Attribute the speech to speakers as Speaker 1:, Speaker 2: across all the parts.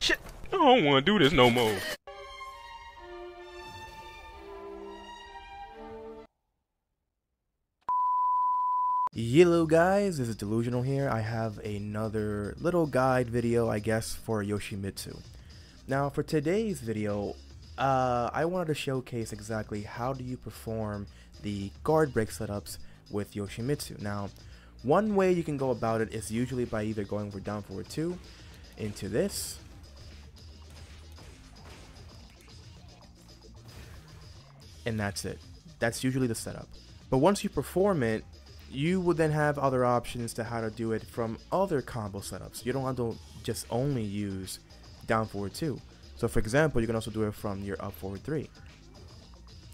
Speaker 1: Shit, I don't want to do this no more.
Speaker 2: Hello guys, this is Delusional here. I have another little guide video, I guess, for Yoshimitsu. Now, for today's video, uh, I wanted to showcase exactly how do you perform the guard break setups with Yoshimitsu. Now, one way you can go about it is usually by either going for down forward 2 into this, and that's it. That's usually the setup. But once you perform it, you would then have other options to how to do it from other combo setups. You don't have to just only use down forward 2. So for example, you can also do it from your up forward 3,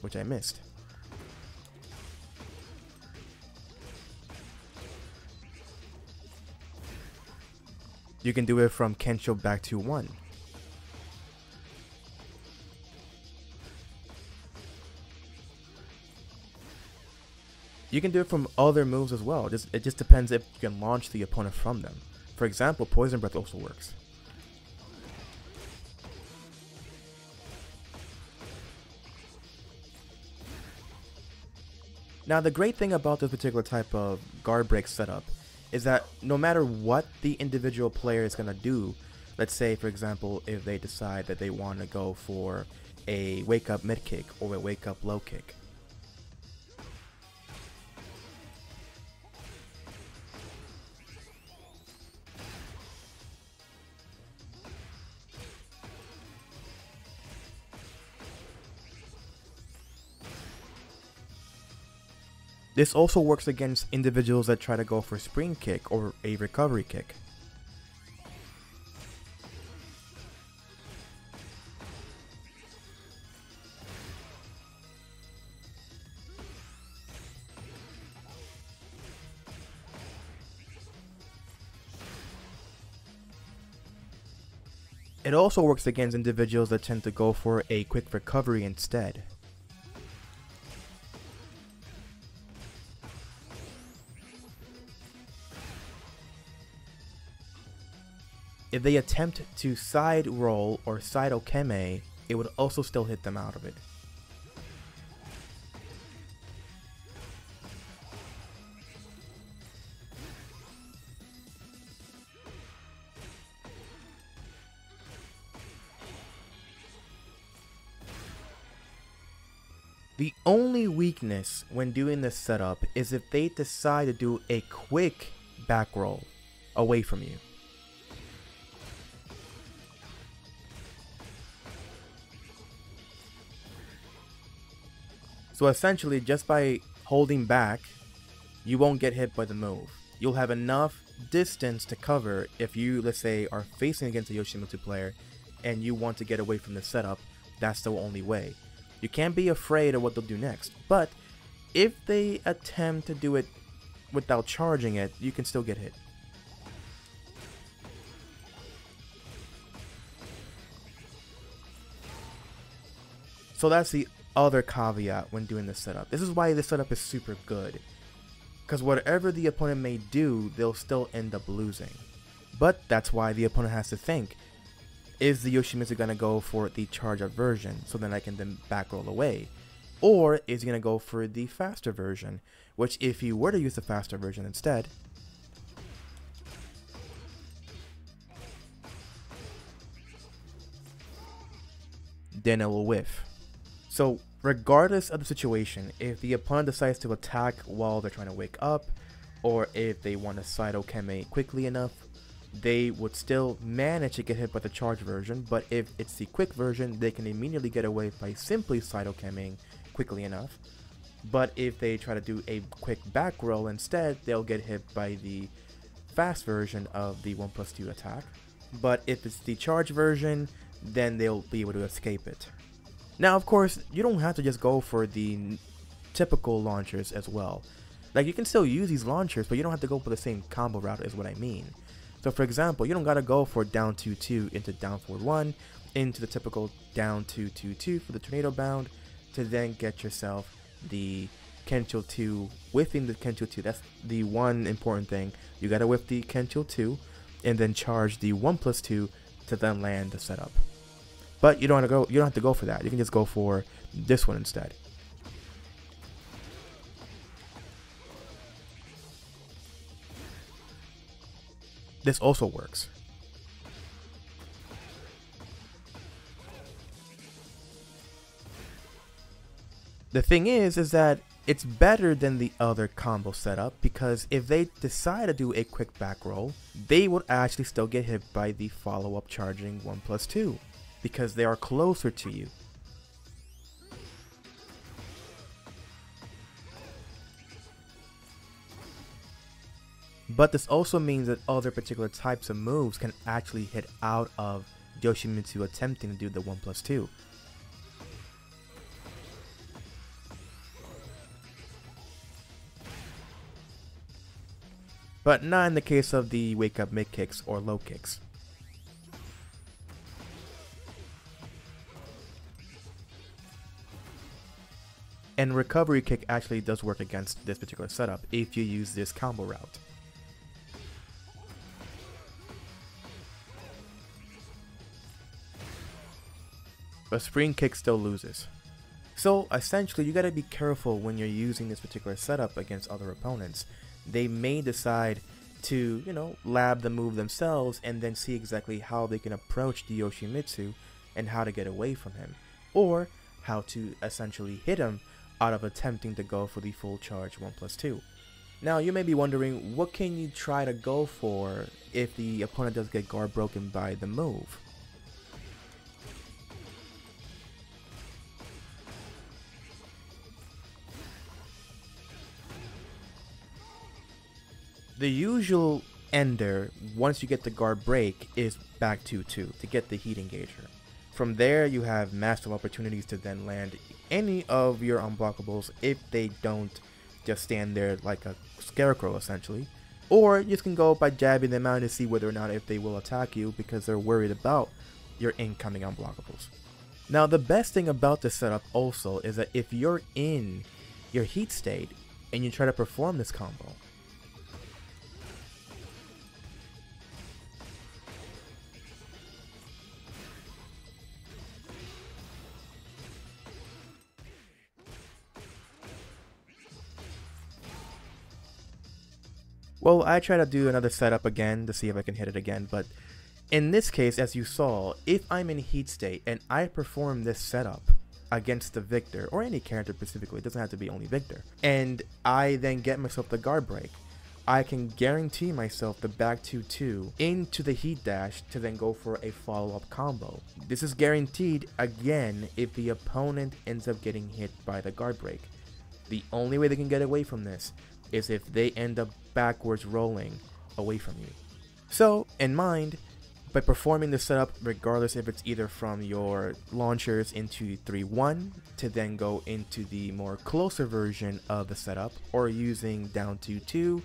Speaker 2: which I missed. You can do it from Kensho back to 1. You can do it from other moves as well. Just, it just depends if you can launch the opponent from them. For example, Poison Breath also works. Now the great thing about this particular type of guard break setup is that no matter what the individual player is going to do, let's say for example if they decide that they want to go for a wake up mid kick or a wake up low kick, This also works against individuals that try to go for spring kick or a recovery kick. It also works against individuals that tend to go for a quick recovery instead. If they attempt to side roll or side ukemi, it would also still hit them out of it. The only weakness when doing this setup is if they decide to do a quick back roll away from you. So essentially, just by holding back, you won't get hit by the move. You'll have enough distance to cover if you, let's say, are facing against a Yoshimitsu player and you want to get away from the setup, that's the only way. You can't be afraid of what they'll do next, but if they attempt to do it without charging it, you can still get hit. So that's the other caveat when doing this setup. This is why this setup is super good. Because whatever the opponent may do, they'll still end up losing. But that's why the opponent has to think, is the Yoshimitsu going to go for the charge up version so then I can then back roll away? Or is he going to go for the faster version, which if he were to use the faster version instead, then it will whiff. So regardless of the situation, if the opponent decides to attack while they're trying to wake up, or if they want to Ukemi quickly enough, they would still manage to get hit by the charge version, but if it's the quick version, they can immediately get away by simply Okeming quickly enough. But if they try to do a quick back roll instead, they'll get hit by the fast version of the 1 plus 2 attack. But if it's the charge version, then they'll be able to escape it. Now, of course, you don't have to just go for the typical launchers as well. Like, you can still use these launchers, but you don't have to go for the same combo route is what I mean. So for example, you don't gotta go for down 2-2 into down 4-1, into the typical down 2-2-2 for the tornado bound, to then get yourself the Kencho 2 whiffing the Kencho 2. That's the one important thing. You gotta whiff the Kencho 2 and then charge the 1 plus 2 to then land the setup. But you don't have to go you don't have to go for that. You can just go for this one instead. This also works. The thing is, is that it's better than the other combo setup because if they decide to do a quick back roll, they would actually still get hit by the follow-up charging 1 plus 2 because they are closer to you. But this also means that other particular types of moves can actually hit out of Yoshimitsu attempting to do the 1 plus 2. But not in the case of the wake up mid kicks or low kicks. And recovery kick actually does work against this particular setup if you use this combo route. But spring kick still loses. So essentially you gotta be careful when you're using this particular setup against other opponents. They may decide to, you know, lab the move themselves and then see exactly how they can approach the Yoshimitsu and how to get away from him. Or how to essentially hit him out of attempting to go for the full charge 1 plus 2. Now you may be wondering what can you try to go for if the opponent does get guard broken by the move? The usual ender, once you get the guard break, is back 2-2 to get the heat engager. From there, you have massive opportunities to then land any of your unblockables if they don't just stand there like a scarecrow essentially. Or you can go by jabbing them out to see whether or not if they will attack you because they're worried about your incoming unblockables. Now the best thing about this setup also is that if you're in your heat state and you try to perform this combo, Well, I try to do another setup again to see if I can hit it again, but in this case, as you saw, if I'm in heat state and I perform this setup against the Victor, or any character specifically, it doesn't have to be only Victor, and I then get myself the guard break, I can guarantee myself the back 2-2 into the heat dash to then go for a follow-up combo. This is guaranteed again if the opponent ends up getting hit by the guard break. The only way they can get away from this is if they end up backwards rolling away from you. So, in mind, by performing the setup, regardless if it's either from your launchers into 3-1 to then go into the more closer version of the setup, or using down 2-2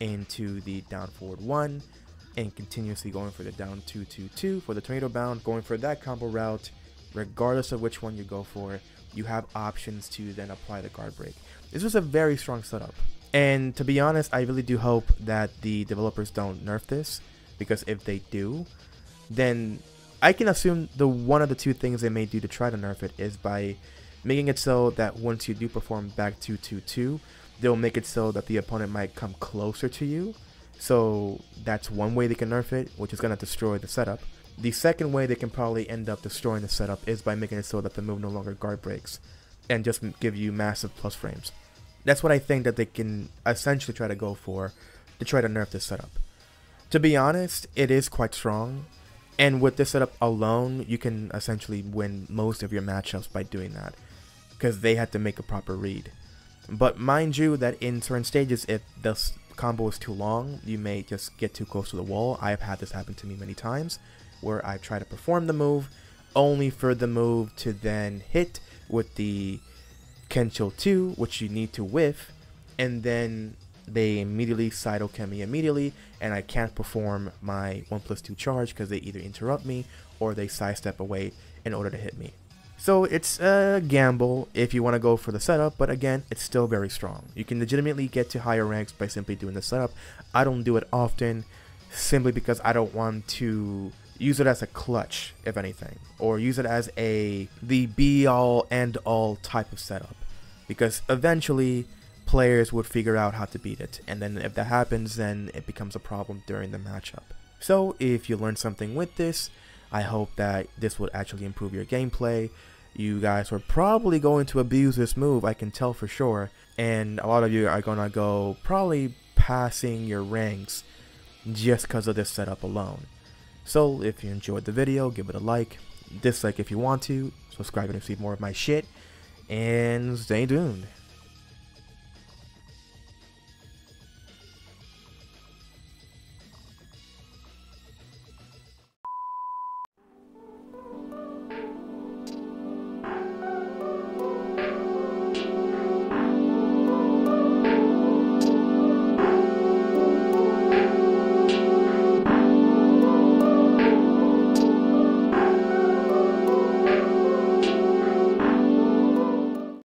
Speaker 2: into the down forward 1, and continuously going for the down 2-2-2 for the tornado bound, going for that combo route, regardless of which one you go for, you have options to then apply the guard break. This was a very strong setup. And to be honest, I really do hope that the developers don't nerf this because if they do, then I can assume the one of the two things they may do to try to nerf it is by making it so that once you do perform back 2-2-2, they'll make it so that the opponent might come closer to you. So that's one way they can nerf it, which is going to destroy the setup. The second way they can probably end up destroying the setup is by making it so that the move no longer guard breaks and just give you massive plus frames. That's what I think that they can essentially try to go for to try to nerf this setup. To be honest, it is quite strong. And with this setup alone, you can essentially win most of your matchups by doing that. Because they had to make a proper read. But mind you that in certain stages, if the combo is too long, you may just get too close to the wall. I've had this happen to me many times, where I try to perform the move, only for the move to then hit with the Kencho 2, which you need to whiff, and then they immediately okem me immediately, and I can't perform my 1 plus 2 charge because they either interrupt me or they sidestep away in order to hit me. So it's a gamble if you want to go for the setup, but again, it's still very strong. You can legitimately get to higher ranks by simply doing the setup. I don't do it often simply because I don't want to use it as a clutch, if anything, or use it as a the be all end all type of setup. Because eventually players would figure out how to beat it, and then if that happens, then it becomes a problem during the matchup. So if you learned something with this, I hope that this would actually improve your gameplay. You guys are probably going to abuse this move, I can tell for sure, and a lot of you are gonna go probably passing your ranks just because of this setup alone. So if you enjoyed the video, give it a like, dislike if you want to, subscribe to see more of my shit, and stay tuned.